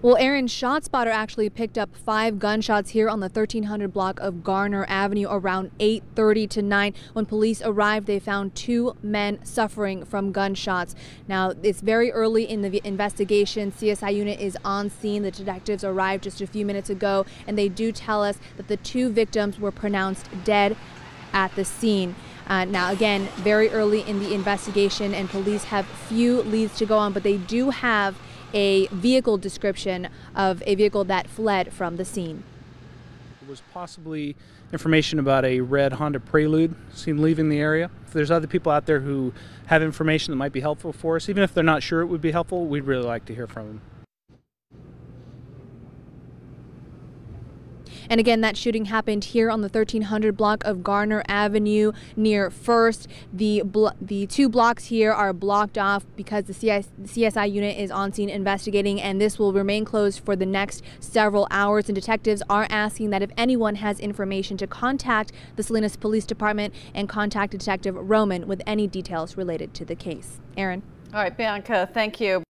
Well, Aaron, ShotSpotter actually picked up five gunshots here on the 1300 block of Garner Avenue around 8:30 to 9. When police arrived, they found two men suffering from gunshots. Now, it's very early in the investigation. CSI unit is on scene. The detectives arrived just a few minutes ago, and they do tell us that the two victims were pronounced dead at the scene. Uh, now, again, very early in the investigation, and police have few leads to go on, but they do have a vehicle description of a vehicle that fled from the scene. It was possibly information about a red Honda Prelude seen leaving the area. If there's other people out there who have information that might be helpful for us, even if they're not sure it would be helpful, we'd really like to hear from them. And again, that shooting happened here on the 1300 block of Garner Avenue near First. The the two blocks here are blocked off because the CSI unit is on scene investigating, and this will remain closed for the next several hours. And detectives are asking that if anyone has information to contact the Salinas Police Department and contact Detective Roman with any details related to the case. Aaron. All right, Bianca, thank you.